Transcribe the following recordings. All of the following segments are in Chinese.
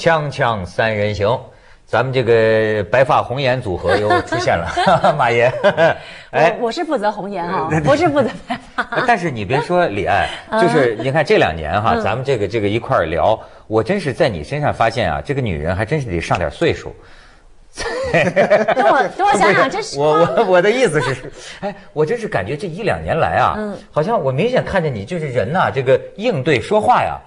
锵锵三人行，咱们这个白发红颜组合又 出现了，马爷。哎，我是负责红颜啊，不是负责白发。但是你别说李艾，就是你看这两年哈，咱们这个这个一块儿聊，我真是在你身上发现啊，这个女人还真是得上点岁数。等我等我想想，这是 我我我的意思是，哎，我真是感觉这一两年来啊，好像我明显看见你就是人呐，这个应对说话呀。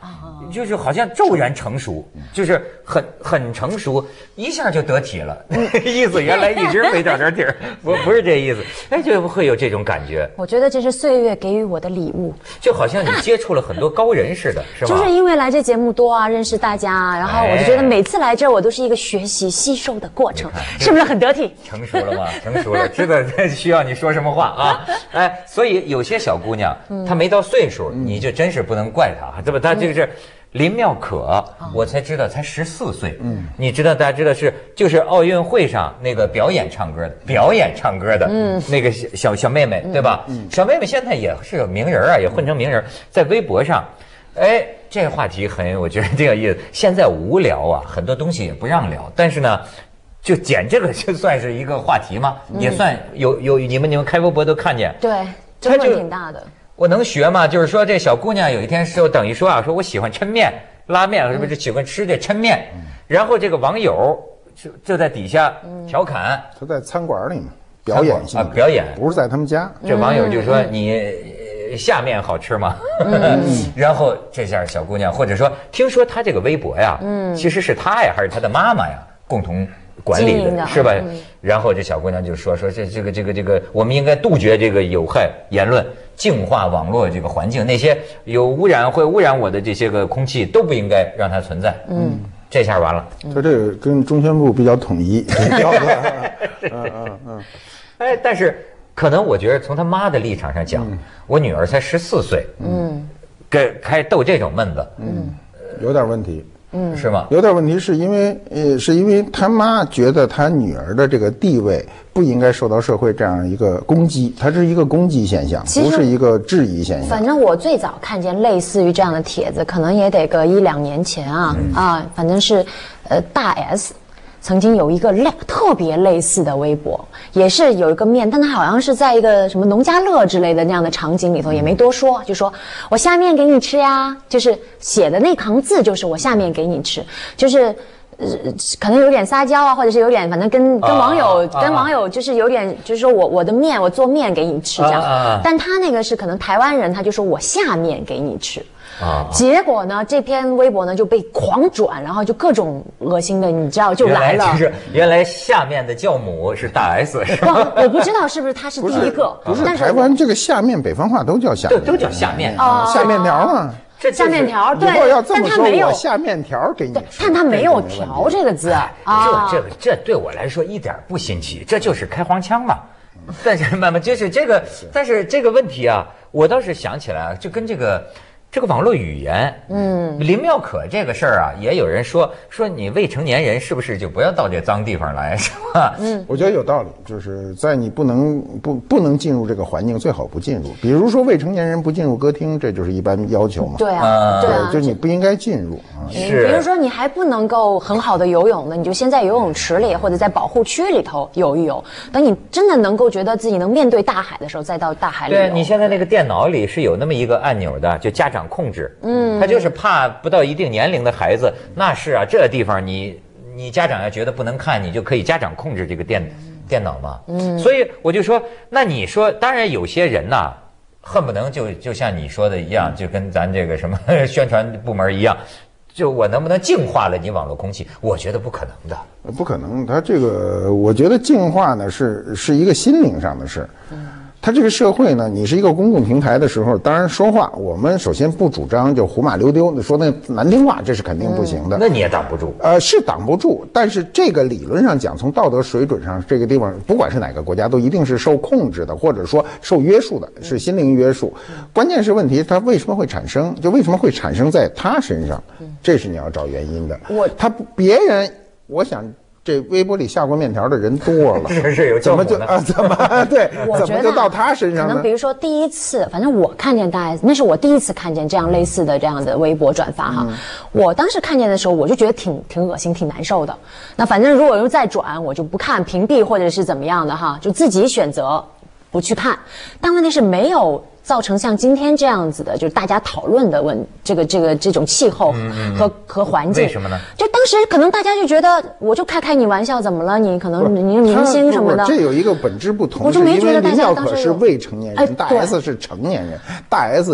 就是好像骤然成熟，就是很很成熟，一下就得体了。意思原来一直没找着底儿，不不是这意思。哎，就会有这种感觉。我觉得这是岁月给予我的礼物，就好像你接触了很多高人似的，是吧？就是因为来这节目多啊，认识大家，然后我就觉得每次来这儿，我都是一个学习吸收的过程，是不是很得体？成熟了吗？成熟了，知道需要你说什么话啊？哎，所以有些小姑娘她没到岁数，你就真是不能怪她，对吧？她就是。林妙可，我才知道才十四岁。嗯，你知道大家知道是就是奥运会上那个表演唱歌的表演唱歌的，嗯，那个小小妹妹对吧？嗯，小妹妹现在也是个名人啊，也混成名人，在微博上，哎，这个话题很我觉得挺有意思。现在无聊啊，很多东西也不让聊，但是呢，就剪这个就算是一个话题吗？也算有有你们你们开微博都看见，对，争论挺大的。我能学吗？就是说，这小姑娘有一天就等于说啊，说我喜欢抻面、拉面，是不是喜欢吃这抻面？然后这个网友就就在底下调侃。他在餐馆里嘛，表演性啊，表演不是在他们家。这网友就说你下面好吃吗？然后这下小姑娘或者说听说她这个微博呀，其实是她呀还是她的妈妈呀共同。管理的是吧？然后这小姑娘就说说这这个这个这个，我们应该杜绝这个有害言论，净化网络这个环境，那些有污染会污染我的这些个空气都不应该让它存在。嗯，这下完了。他这个跟中宣部比较统一。嗯嗯嗯。哎，但是可能我觉得从他妈的立场上讲，我女儿才十四岁，嗯，给开斗这种闷子，嗯，有点问题。嗯，是吗？有点问题，是因为呃，是因为他妈觉得他女儿的这个地位不应该受到社会这样一个攻击，它是一个攻击现象，不是一个质疑现象。反正我最早看见类似于这样的帖子，可能也得个一两年前啊啊，反正是，呃，大 S。曾经有一个类特别类似的微博，也是有一个面，但它好像是在一个什么农家乐之类的那样的场景里头，也没多说，就说我下面给你吃呀，就是写的那行字就是我下面给你吃，就是可能有点撒娇啊，或者是有点反正跟跟网友跟网友就是有点就是说我我的面我做面给你吃这样，但他那个是可能台湾人，他就说我下面给你吃。啊！结果呢？这篇微博呢就被狂转，然后就各种恶心的，你知道就来了。就是原来下面的教母是大 S，是吧？我不知道是不是他是第一个。不是台湾这个下面北方话都叫下面，都叫下面啊，下面条嘛。这下面条对，但他没有下面条给你，但他没有条这个字啊。这这这对我来说一点不新奇，这就是开黄腔嘛。但是 慢慢就是这个，但是这个问题啊，我倒是想起来，就跟这个。这个网络语言，嗯，林妙可这个事儿啊，也有人说说你未成年人是不是就不要到这脏地方来，是吧？嗯，我觉得有道理，就是在你不能不不能进入这个环境，最好不进入。比如说未成年人不进入歌厅，这就是一般要求嘛。对啊，对啊，就你不应该进入啊。是，比如说你还不能够很好的游泳呢，你就先在游泳池里或者在保护区里头游一游。等你真的能够觉得自己能面对大海的时候，再到大海里。对你现在那个电脑里是有那么一个按钮的，就家长。控制，嗯，他就是怕不到一定年龄的孩子，那是啊，这地方你你家长要觉得不能看，你就可以家长控制这个电电脑嘛，嗯，所以我就说，那你说，当然有些人呐，恨不能就就像你说的一样，就跟咱这个什么 宣传部门一样，就我能不能净化了你网络空气？我觉得不可能的，不可能，他这个我觉得净化呢是是一个心灵上的事。嗯。它这个社会呢，你是一个公共平台的时候，当然说话，我们首先不主张就胡马溜丢，说那难听话，这是肯定不行的。那你也挡不住。呃，是挡不住，但是这个理论上讲，从道德水准上，这个地方不管是哪个国家，都一定是受控制的，或者说受约束的，是心灵约束。关键是问题，它为什么会产生？就为什么会产生在他身上？这是你要找原因的。我他别人，我想。这微博里下过面条的人多了，是是有怎么就啊？怎么对？我觉得啊怎么就到他身上呢可能比？如说第一次，反正我看见大 S，那是我第一次看见这样类似的这样的微博转发哈。我当时看见的时候，我就觉得挺挺恶心、挺难受的。那反正如果又再转，我就不看、屏蔽或者是怎么样的哈，就自己选择不去看。但问题是没有。造成像今天这样子的，就是大家讨论的问这个这个这种气候和、和环境，为什么呢？就当时可能大家就觉得，我就开开你玩笑，怎么了？你可能你是明星什么的这有一个本质不同，我就没觉得大家当时有可是未成年哎人，大 S 是成年人，大 S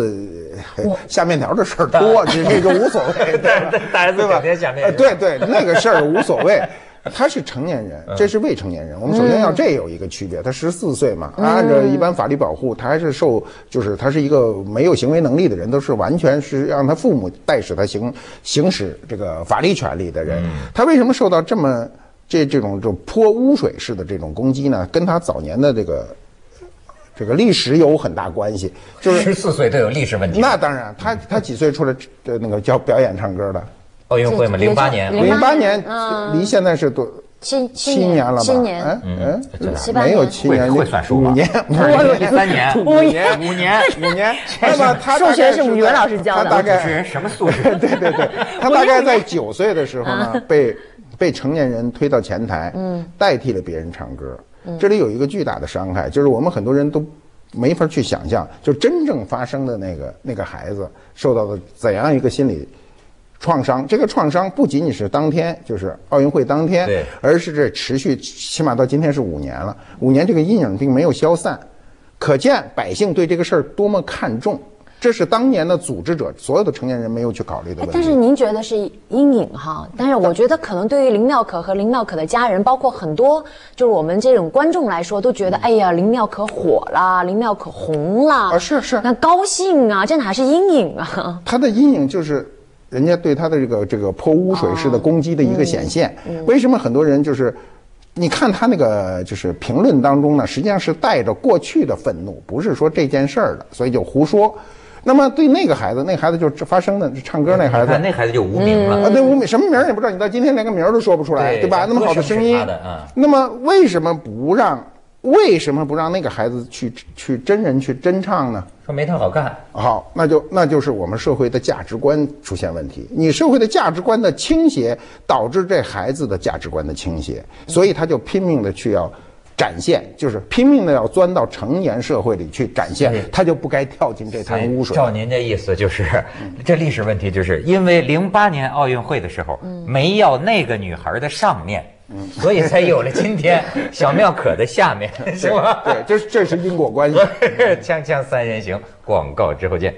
呃下面条的事儿多，这这个无所谓，对吧？大 S 对吧整天下面哎对对，那个事儿无所谓。他是成年人，这是未成年人。我们首先要这有一个区别，他十四岁嘛，按照一般法律保护，他还是受，就是他是一个没有行为能力的人，都是完全是让他父母代使他行行使这个法律权利的人。他为什么受到这么这这种这种泼污水式的这种攻击呢？跟他早年的这个这个历史有很大关系，就是十四岁都有历史问题。那当然，他他几岁出来呃那个教表演唱歌的？奥运会嘛，这零八年这，零八年。嗯。离现在是多七七年。了吧？七年，嗯嗯嗯，没有七年会会算数吧？五年，五年，三 年，五年，五年，五年。那么他大概数学是语文老师教的他大概什么素质？对对对，他大概在九岁的时候呢，被被成年人推到前台，嗯，代替了别人唱歌。这里有一个巨大的伤害，就是我们很多人都没法去想象，就真正发生的那个那个孩子受到的怎样一个心理创伤。这个创伤不仅仅是当天，就是奥运会当天对，而是这持续，起码到今天是五年了。五年这个阴影并没有消散，可见百姓对这个事儿多么看重。这是当年的组织者所有的成年人没有去考虑的问题。哎但是您觉得是阴影哈？但是我觉得可能对于林妙可和林妙可的家人，包括很多就是我们这种观众来说，都觉得哎呀，林妙可火了，林妙可红了，啊是是那高兴啊，这哪是阴影啊？他的阴影就是人家对他的这个这个泼污水式的攻击的一个显现。为什么很多人就是，你看他那个就是评论当中呢，实际上是带着过去的愤怒，不是说这件事儿的，所以就胡说。那么对那个孩子，那孩子就是发生的唱歌那孩子。那孩子就无名了。啊，对，我什么名儿也不知道，你到今天连个名儿都说不出来，对对吧？那么好的声音那么为什么不让？为什么不让那个孩子去去真人去真唱呢？说没他好看，好，那就那就是我们社会的价值观出现问题。你社会的价值观的倾斜，导致这孩子的价值观的倾斜，所以他就拼命的去要展现，就是拼命的要钻到成年社会里去展现，他就不该跳进这滩污水。照您这意思就是，这历史问题就是因为零八年奥运会的时候没要那个女孩的上面，所以才有了今天小妙可的下面，是吧？对，这这是因果关系。锵锵三人行，广告之后见。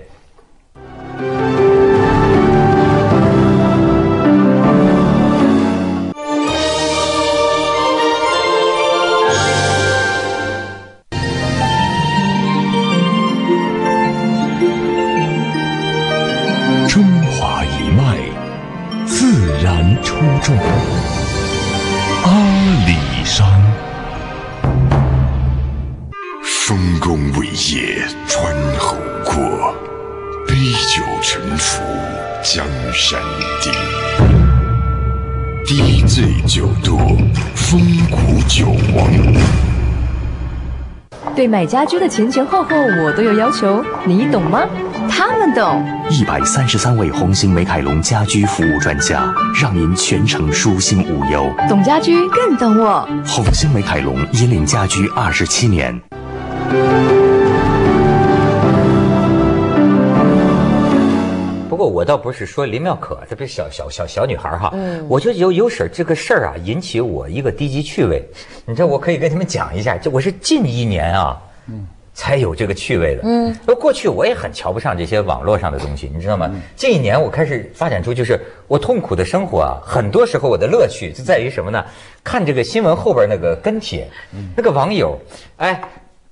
中华一脉，自然出众。骨久亡。对买家居的前前后后我都有要求，你懂吗？他们懂。一百三十三位红星美凯龙家居服务专家，让您全程舒心无忧。懂家居更懂我。红星美凯龙引领家居二十七年。过我倒不是说林妙可，这不是小小小小女孩哈，我就有有婶这个事儿啊，引起我一个低级趣味。你知道，我可以跟你们讲一下，就我是近一年啊，才有这个趣味的。嗯，过去我也很瞧不上这些网络上的东西，你知道吗？近一年我开始发展出，就是我痛苦的生活啊，很多时候我的乐趣就在于什么呢？看这个新闻后边那个跟帖，那个网友，哎。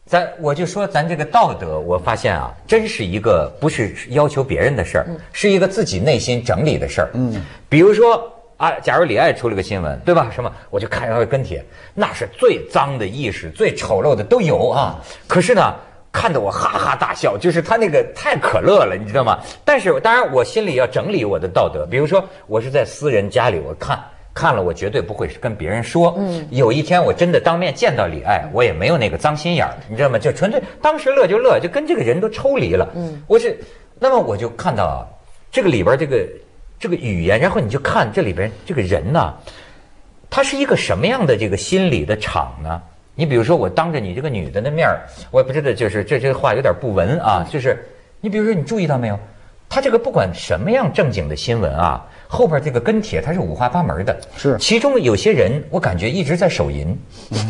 咱我就说，咱这个道德，我发现啊，真是一个不是要求别人的事儿，是一个自己内心整理的事儿。嗯，比如说啊，假如李艾出了个新闻，对吧？什么，我就看他的跟帖，那是最脏的意识、最丑陋的都有啊。可是呢，看得我哈哈大笑，就是他那个太可乐了，你知道吗？但是当然，我心里要整理我的道德，比如说我是在私人家里，我看看了我绝对不会跟别人说。嗯，有一天我真的当面见到李艾，我也没有那个脏心眼儿，你知道吗？就纯粹当时乐就乐，就跟这个人都抽离了。嗯，我是，那么我就看到啊，这个里边这个这个语言，然后你就看这里边这个人呢、他是一个什么样的这个心理的场呢？你比如说，我当着你这个女的的面儿，我也不知道，就是这这话有点不文啊，就是你比如说，你注意到没有？他这个不管什么样正经的新闻啊，后边这个跟帖它是五花八门的，是其中有些人我感觉一直在手淫，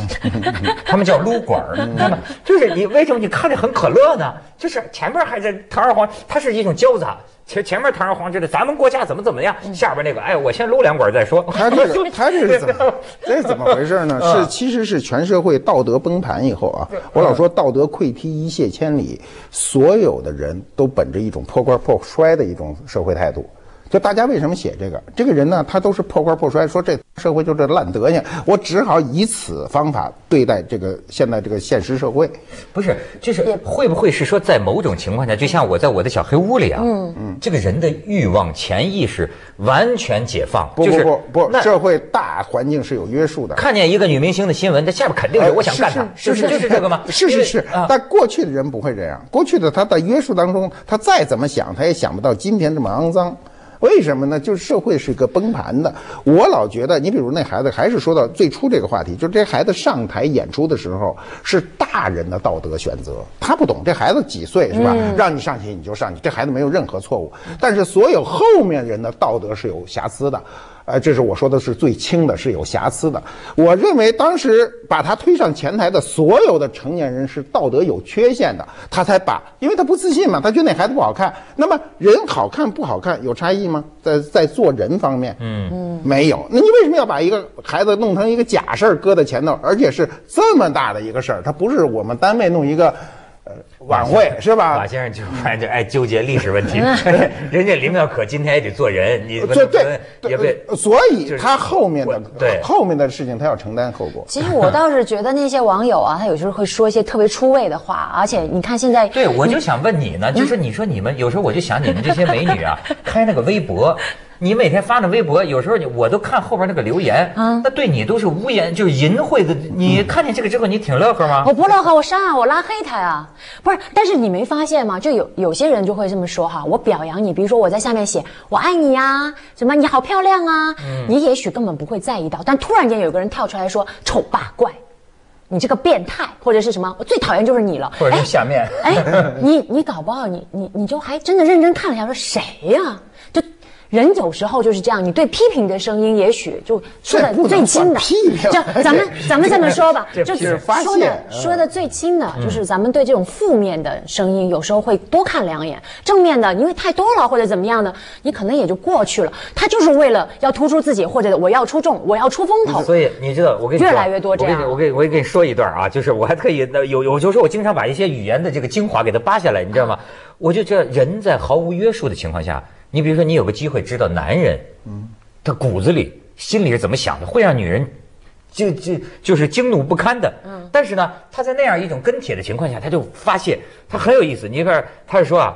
他们叫撸管儿，你知道吗？就是你为什么你看着很可乐呢？就是前面还在堂而皇，它是一种交杂，前前面堂而皇之的，咱们国家怎么怎么样，下边那个哎，我先撸两管再说。他这个 他这是怎么 这是怎么回事呢？嗯是其实是全社会道德崩盘以后啊，我老说道德溃堤一泻千里，所有的人都本着一种破罐破摔的一种社会态度。就大家为什么写这个？这个人呢，他都是破罐破摔，说这社会就这烂德行，我只好以此方法对待这个现在这个现实社会。不是，就是会不会是说，在某种情况下，就像我在我的小黑屋里啊，嗯嗯，这个人的欲望潜意识完全解放，不就是不不不，社会大环境是有约束的。看见一个女明星的新闻，这下边肯定是我想干她，是是就是这个吗？是是是但过去的人不会这样，过去的他在约束当中，他再怎么想，他也想不到今天这么肮脏。为什么呢？就是社会是一个崩盘的。我老觉得，你比如那孩子，还是说到最初这个话题，就是这孩子上台演出的时候，是大人的道德选择。他不懂，这孩子几岁是吧？让你上去你就上去，这孩子没有任何错误。但是所有后面人的道德是有瑕疵的。呃，这是我说的是最轻的，是有瑕疵的。我认为当时把他推上前台的所有的成年人是道德有缺陷的，他才把，因为他不自信嘛，他觉得那孩子不好看。那么人好看不好看有差异吗？在在做人方面，嗯嗯，没有。那你为什么要把一个孩子弄成一个假事儿搁在前头，而且是这么大的一个事儿？他不是我们单位弄一个。呃，晚会 是吧马？先生就反正就爱纠结历史问题，人家林妙可今天也得做人，你不对对也别对，所以就是他后面的对后面的事情他要承担后果。其实我倒是觉得那些网友啊，他有时候会说一些特别出位的话，而且你看现在对，我就想问你呢，就是你说你们有时候我就想你们这些美女啊，开那个微博，你每天发的微博，有时候你我都看后边那个留言，嗯那对你都是污言，就是淫秽的。你看见这个之后，你挺乐呵吗我？不乐呵，我删啊，我拉黑他呀。不是，但是你没发现吗？就有有些人就会这么说哈，我表扬你，比如说我在下面写我爱你呀、什么你好漂亮啊，你也许根本不会在意到，但突然间有个人跳出来说丑八怪。你这个变态，或者是什么？我最讨厌就是你了。或者下面哎，你你搞不好你你你就还真的认真看了一下，说谁呀、就人有时候就是这样，你对批评的声音也许就说的最轻的，批评就咱们 咱们这么说吧，就是说的说的最轻的，就是咱们对这种负面的声音有时候会多看两眼，正面的因为太多了或者怎么样的，你可能也就过去了。他就是为了要突出自己，或者我要出众，我要出风头。所以你知道，我跟你说越来越多这样我给你我跟你我跟你说一段啊，就是我还特意有有有时候我经常把一些语言的这个精华给它扒下来，你知道吗？我就这人在毫无约束的情况下，你比如说你有个机会知道男人，嗯，他骨子里心里是怎么想的，会让女人。就就就是惊怒不堪的，嗯，但是呢，他在那样一种跟帖的情况下，他就发泄，他很有意思。你看，他是说啊，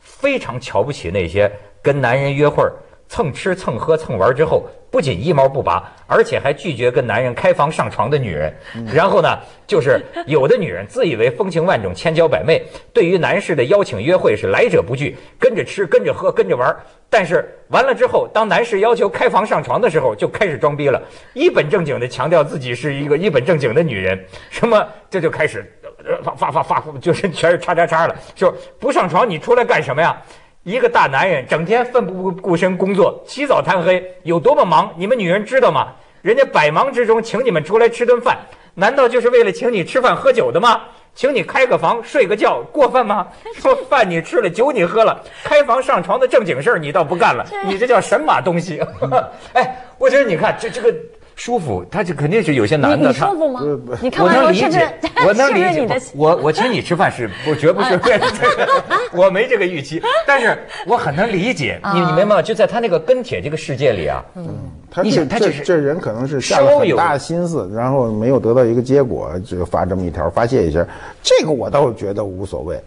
非常瞧不起那些跟男人约会儿蹭吃蹭喝蹭玩之后，不仅一毛不拔，而且还拒绝跟男人开房上床的女人。然后呢，就是有的女人自以为风情万种、千娇百媚，对于男士的邀请约会是来者不拒，跟着吃、跟着喝、跟着玩儿。但是完了之后，当男士要求开房上床的时候，就开始装逼了，一本正经的强调自己是一个一本正经的女人，什么这就开始呃发发发发，就是全是叉叉叉了，说不上床你出来干什么呀？一个大男人整天奋不顾身工作，起早贪黑，有多么忙？你们女人知道吗？人家百忙之中请你们出来吃顿饭，难道就是为了请你吃饭喝酒的吗？请你开个房睡个觉，过分吗？说饭你吃了，酒你喝了，开房上床的正经事儿你倒不干了，你这叫神马东西？哎，我觉得你看这这个舒服，他这肯定是有些你男的他你舒。服吗？你看我能理解 我能理解。我我请你吃饭是 不绝不是为了这个，我没这个预期，但是我很能理解。你你明白吗？就在他那个跟帖这个世界里啊，嗯他这他这人可能是下了稍有很大心思，然后没有得到一个结果，就发这么一条发泄一下。这个我倒觉得无所谓。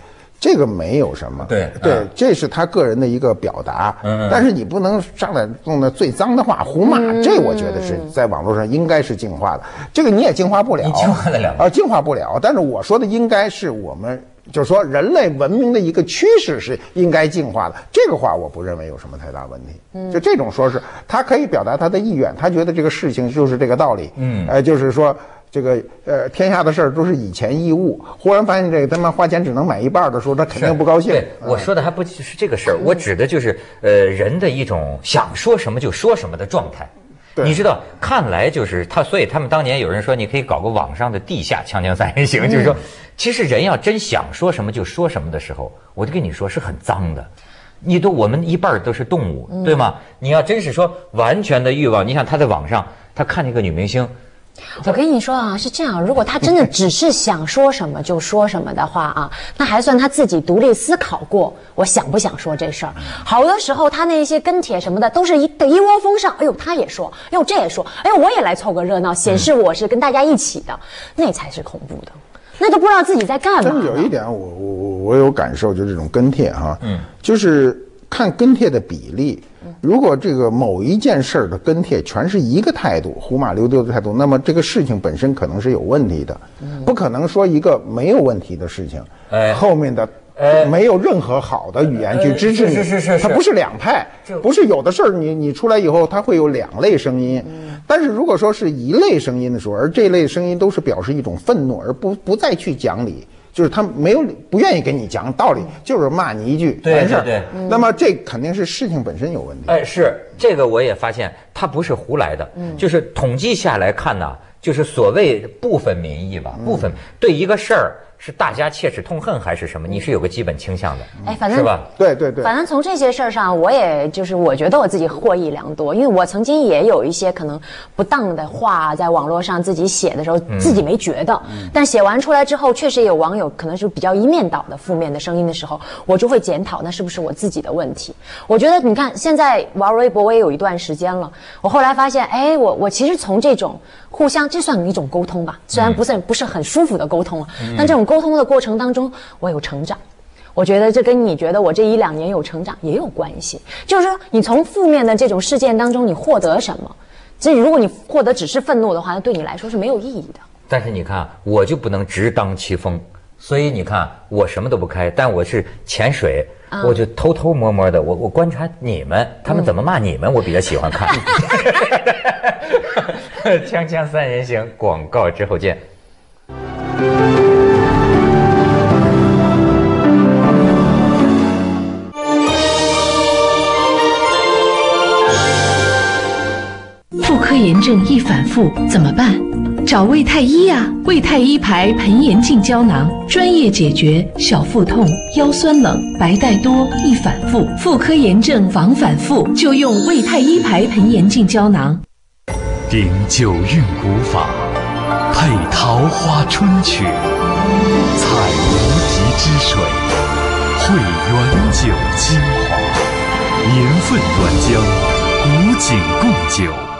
这个没有什么。对对嗯，这是他个人的一个表达。嗯嗯但是你不能上来用的最脏的话胡骂，这我觉得是在网络上应该是净化的。这个你也净化不了，你净化得了啊，净化不了。但是我说的应该是我们。就是说，人类文明的一个趋势是应该净化的，这个话我不认为有什么太大问题。就这种说是，他可以表达他的意愿，他觉得这个事情就是这个道理。嗯呃，就是说这个呃，天下的事儿都是以前易物，忽然发现这个他妈花钱只能买一半的时候，他肯定不高兴。对，嗯我说的还不是这个事儿，我指的就是呃人的一种想说什么就说什么的状态。对你知道，看来就是他，所以他们当年有人说，你可以搞个网上的地下锵锵三人行，就是说，其实人要真想说什么就说什么的时候，我就跟你说是很脏的。你都我们一半儿都是动物，对吗？你要真是说完全的欲望，你想他在网上，他看那个女明星，我跟你说啊，是这样，如果他真的只是想说什么就说什么的话啊，那还算他自己独立思考过，我想不想说这事儿。好多时候他那些跟帖什么的都是一一窝蜂上，哎呦他也说，哎呦这也说，哎呦我也来凑个热闹，显示我是跟大家一起的，那才是恐怖的，那都不知道自己在干嘛但。是有一点我，我我我有感受，就是这种跟帖哈，嗯，就是看跟帖的比例。如果这个某一件事儿的跟帖全是一个态度，胡马溜丢的态度，那么这个事情本身可能是有问题的，不可能说一个没有问题的事情，哎。后面的。哎。没有任何好的语言去支持你，是是是是它不是两派，不是有的事儿你你出来以后，它会有两类声音，但是如果说是一类声音的时候，而这类声音都是表示一种愤怒，而不不再去讲理，就是他没有理不愿意跟你讲道理，就是骂你一句对完事儿。对对那么这肯定是事情本身有问题。哎，是这个我也发现，他不是胡来的，就是统计下来看呢，就是所谓部分民意吧，部分对一个事儿是大家切齿痛恨还是什么，你是有个基本倾向的，哎，反正是吧？对对对，反正从这些事儿上，我也就是我觉得我自己获益良多，因为我曾经也有一些可能不当的话在网络上自己写的时候，自己没觉得，但写完出来之后，确实有网友可能是比较一面倒的负面的声音的时候，我就会检讨那是不是我自己的问题。我觉得你看现在玩微博我也有一段时间了，我后来发现，哎，我我其实从这种互相这算一种沟通吧，虽然不是不是很舒服的沟通啊，但这种沟通的过程当中，我有成长。我觉得这跟你觉得我这一两年有成长也有关系，就是说你从负面的这种事件当中你获得什么？这如果你获得只是愤怒的话，那对你来说是没有意义的。但是你看，我就不能直当其锋，所以你看我什么都不开，但我是潜水，我就偷偷摸摸的，我我观察你们，他们怎么骂你们，我比较喜欢看。锵锵三人行，广告之后见。炎症易反复怎么办？找魏太医呀、魏太医牌盆炎净胶囊，专业解决小腹痛、腰酸冷、白带多、易反复。妇科炎症防反复，就用魏太医牌盆炎净胶囊。顶九韵古法，配桃花春曲，采无极之水，汇原酒精华，年份原浆，古井贡酒。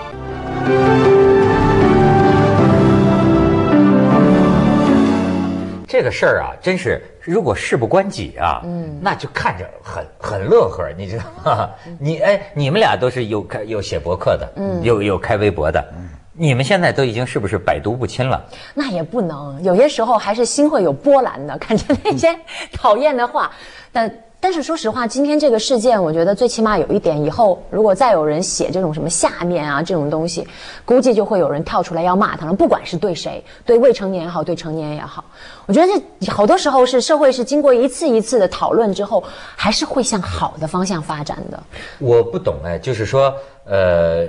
这个事儿啊，真是如果事不关己啊，嗯，那就看着很很乐呵，你知道吗？你哎，你们俩都是有开有写博客的，嗯，有有开微博的，嗯你们现在都已经是不是百毒不侵了？那也不能，有些时候还是心会有波澜的，看着那些 讨厌的话。但但是说实话，今天这个事件，我觉得最起码有一点，以后如果再有人写这种什么下面啊这种东西，估计就会有人跳出来要骂他了，不管是对谁，对未成年也好，对成年也好。我觉得这好多时候是社会是经过一次一次的讨论之后，还是会向好的方向发展的。我不懂哎，就是说，呃，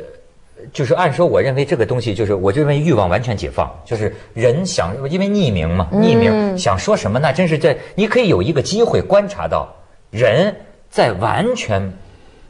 就是按说，我认为这个东西就是，我认为欲望完全解放，就是人想，因为匿名嘛，匿名想说什么，那真是这，你可以有一个机会观察到，人在完全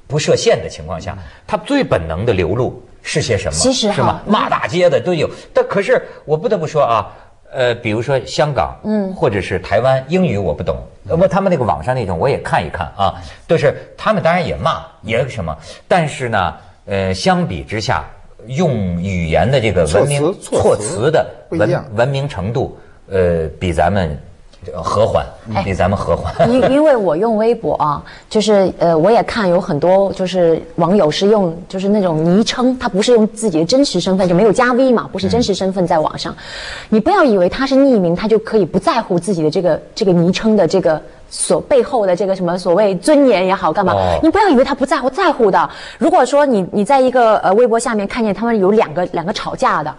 不设限的情况下，他最本能的流露是些什么？其实哈是吗？骂大街的都有，但可是我不得不说啊。呃，比如说香港，嗯，或者是台湾，英语我不懂，那么，他们那个网上那种我也看一看啊，都是他们当然也骂，也什么，但是呢，呃，相比之下，用语言的这个文明措辞的文文明程度，呃，比咱们和缓，比咱们和缓。因因为我用微博啊，就是呃，我也看有很多就是网友是用就是那种昵称，他不是用自己的真实身份，就没有加 V 嘛，不是真实身份在网上。你不要以为他是匿名，他就可以不在乎自己的这个这个昵称的这个所背后的这个什么所谓尊严也好干嘛？哦你不要以为他不在乎，在乎的。如果说你你在一个呃微博下面看见他们有两个两个吵架的。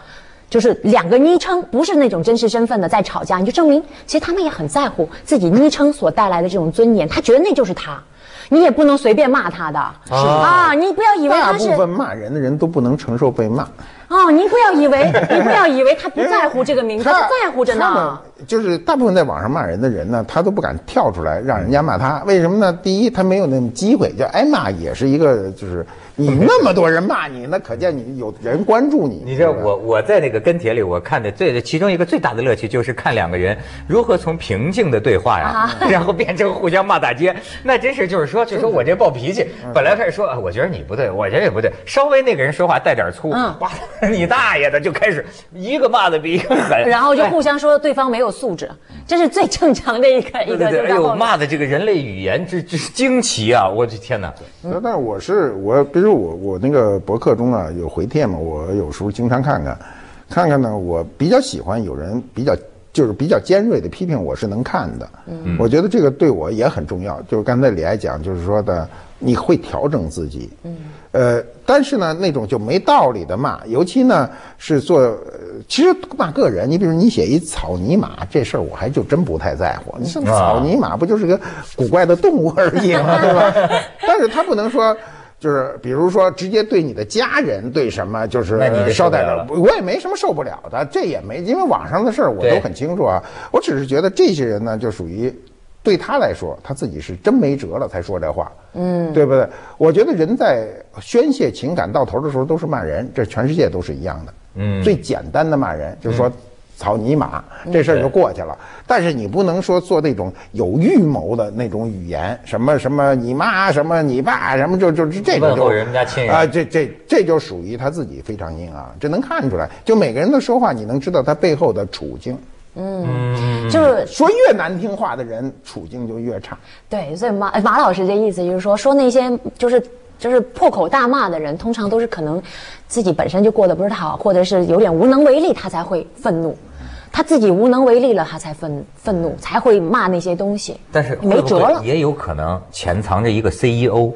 就是两个昵称，不是那种真实身份的在吵架，你就证明其实他们也很在乎自己昵称所带来的这种尊严，他觉得那就是他，你也不能随便骂他的，是啊，你不要以为大他是部分骂人的人都不能承受被骂。哦，你不要以为，你不要以为他不在乎这个名字，他在乎着呢。就是大部分在网上骂人的人呢，他都不敢跳出来让人家骂他，为什么呢？第一，他没有那么机会，就挨骂也是一个，就是你那么多人骂你，那可见你有人关注你。你知道我我在那个跟帖里，我看的最其中一个最大的乐趣就是看两个人如何从平静的对话呀，然后变成互相骂大街。那真是就是说，就说我这暴脾气，本来开始说，啊我觉得你不对，我觉得也不对，稍微那个人说话带点粗，嗯哇，你大爷的就开始一个骂的比一个狠，然后就互相说对方没有素质，这是最正常的一个一个。对对对，哎呦，骂的这个人类语言，这这是惊奇啊！我的天哪！那但是我是我，比如我我那个博客中啊有回帖嘛，我有时候经常看看，看看呢，我比较喜欢有人比较就是比较尖锐的批评，我是能看的。嗯，我觉得这个对我也很重要。就是刚才李爱讲，就是说的你会调整自己。嗯，呃，但是呢，那种就没道理的骂，尤其呢是做，呃其实骂个人，你比如你写一草泥马这事儿，我还就真不太在乎。你像草泥马不就是个古怪的动物而已嘛，对吧？但是他不能说。就是比如说，直接对你的家人，对什么，就是捎带着我也没什么受不了的，这也没，因为网上的事儿我都很清楚啊。我只是觉得这些人呢，就属于对他来说，他自己是真没辙了才说这话，嗯，对不对？我觉得人在宣泄情感到头的时候都是骂人，这全世界都是一样的，嗯，最简单的骂人就是说。草泥马这事儿就过去了，但是你不能说做那种有预谋的那种语言，什么什么你妈什么你爸什么就就这种就问候人家亲人啊，这这这就属于他自己非常硬啊，这能看出来。就每个人的说话，你能知道他背后的处境。嗯就是说越难听话的人，处境就越差。对，所以马马老师这意思就是说，说那些就是就是破口大骂的人，通常都是可能自己本身就过得不是太好，或者是有点无能为力，他才会愤怒。他自己无能为力了，他才愤愤怒，才会骂那些东西。但是没辙了。也有可能潜藏着一个 CEO，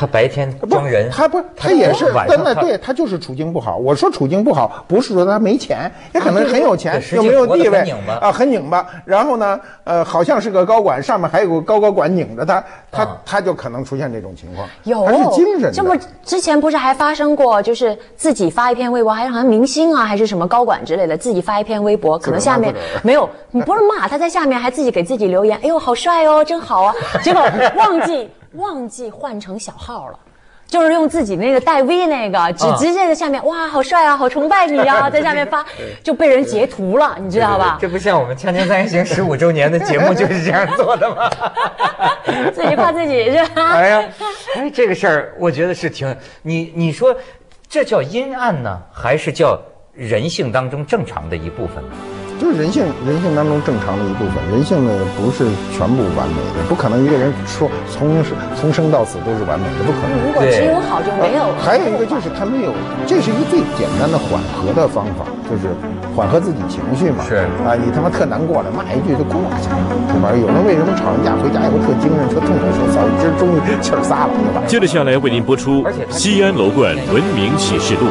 他白天装人，他不，他也是，晚上他但那对他就是处境不好。我说处境不好，不是说他没钱，也可能很有钱又没有地位很拧巴啊，很拧巴。然后呢，呃，好像是个高管，上面还有个高高管拧着他，他啊他就可能出现这种情况。有，他是精神的。这不之前不是还发生过，就是自己发一篇微博，还是好像明星啊，还是什么高管之类的，自己发一篇微博，可能下面没有，你不是骂他在下面还自己给自己留言，哎呦好帅哦，真好啊，结果忘记忘记换成小号了。就是用自己那个带 V 那个，直啊直接在下面，哇，好帅啊，好崇拜你啊，在下面发，就被人截图了，你知道吧？这不像我们《锵锵三人行》十五周年的节目就是这样做的吗？自己夸自己是吧？哎呀，哎，这个事儿我觉得是挺你你说，这叫阴暗呢，还是叫人性当中正常的一部分呢？就是人性，人性当中正常的一部分。人性呢，不是全部完美的，不可能一个人说从从生到死都是完美的，不可能。如果只有好就没有。还有一个就是他没有，这是一个最简单的缓和的方法，就是缓和自己情绪嘛。是啊，你他妈特难过了，骂一句就过去了，对吧？有人为什么吵完架回家以后特精神、特痛快，说操，今儿终于气儿撒了，对吧？接着下来为您播出西安楼冠文明启示录》。